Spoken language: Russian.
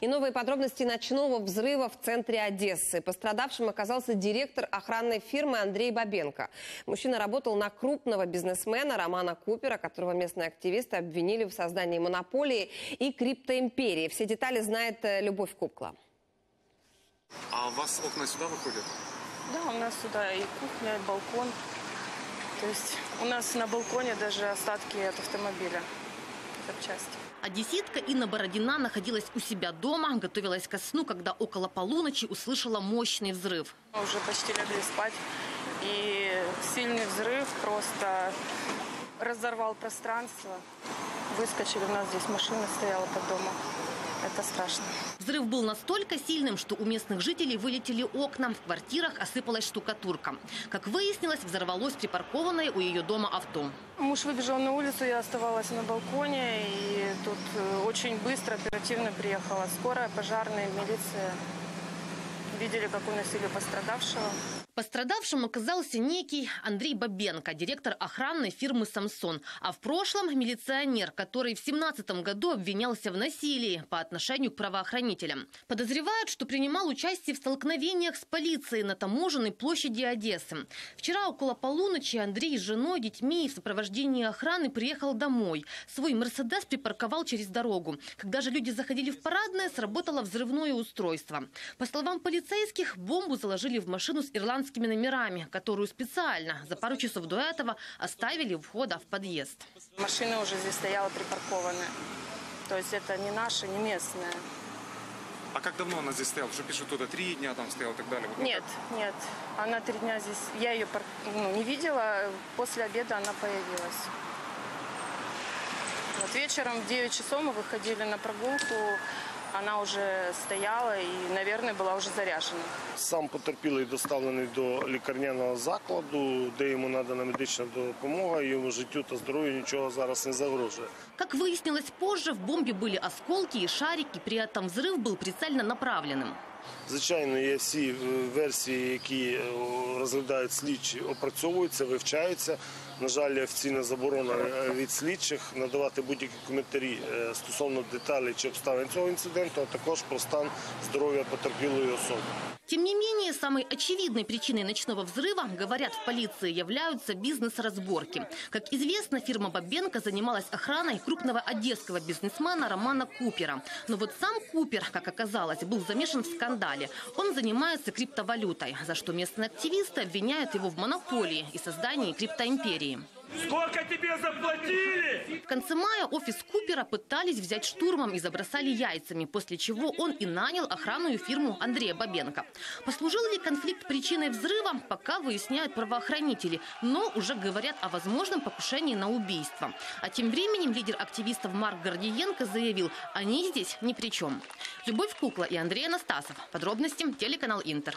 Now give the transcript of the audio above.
И новые подробности ночного взрыва в центре Одессы. Пострадавшим оказался директор охранной фирмы Андрей Бабенко. Мужчина работал на крупного бизнесмена Романа Купера, которого местные активисты обвинили в создании монополии и криптоимперии. Все детали знает э, Любовь Кукла. А у вас окна сюда выходят? Да, у нас сюда и кухня, и балкон. То есть у нас на балконе даже остатки от автомобиля, запчасти. Одесситка Инна Бородина находилась у себя дома, готовилась ко сну, когда около полуночи услышала мощный взрыв. Мы уже почти легли спать, и сильный взрыв просто разорвал пространство. Выскочили, у нас здесь машина стояла под домом. Это страшно. Взрыв был настолько сильным, что у местных жителей вылетели окна. В квартирах осыпалась штукатурка. Как выяснилось, взорвалось припаркованное у ее дома авто. Муж выбежал на улицу, я оставалась на балконе, и тут э, очень быстро, оперативно приехала скорая, пожарная, милиция. Видели, как уносили пострадавшего. Пострадавшим оказался некий Андрей Бабенко, директор охранной фирмы «Самсон». А в прошлом милиционер, который в 17 году обвинялся в насилии по отношению к правоохранителям. Подозревают, что принимал участие в столкновениях с полицией на таможенной площади Одессы. Вчера около полуночи Андрей с женой, детьми и в сопровождении охраны приехал домой. Свой «Мерседес» припарковал через дорогу. Когда же люди заходили в парадное, сработало взрывное устройство. По словам полицейских, бомбу заложили в машину с ирландским ирландскими номерами, которую специально за пару часов до этого оставили у входа в подъезд. Машина уже здесь стояла припаркованная. То есть это не наша, не местная. А как давно она здесь стояла? Что пишут, туда три дня там стояла и так далее? Вот Нет, нет. Она три дня здесь... Я ее пар- ну, не видела. После обеда она появилась. Вот вечером в 9 часов мы выходили на прогулку. Она уже стояла и, наверное, была уже заряжена. Сам потерпілий доставлений до лікарняного закладу, де йому надана медична допомога. Йому життю та здоров'ю нічого зараз не загрожує. Как выяснилось позже, в бомбе были осколки и шарики, при этом взрыв был прицельно направленным. Звичайно, є всі е, версії, які е, розглядають слідчі, опрацьовуються, вивчаються. На жаль, офіційна заборона е, від слідчих надавати будь-які коментарі е, стосовно деталей чи обставин цього інциденту, а також про стан здоров'я потерпілої особи. Тем не менее, самой очевидной причиной ночного взрыва, говорят в полиции, являются бизнес-разборки. Как известно, фирма Бабенко занималась охраной крупного одесского бизнесмена Романа Купера. Но вот сам Купер, как оказалось, был замешан в скандале. Он занимается криптовалютой, за что местные активисты обвиняют его в монополии и создании криптоимперии. Сколько тебе заплатили? В конце мая офис Купера пытались взять штурмом и забросали яйцами, после чего он и нанял охранную фирму Андрея Бабенко. Послужил ли конфликт причиной взрыва, пока выясняют правоохранители, но уже говорят о возможном покушении на убийство. А тем временем лидер активистов Марк Гордиенко заявил, они здесь ни при чем. Любовь Кукла и Андрей Анастасов. Подробности телеканал Интер.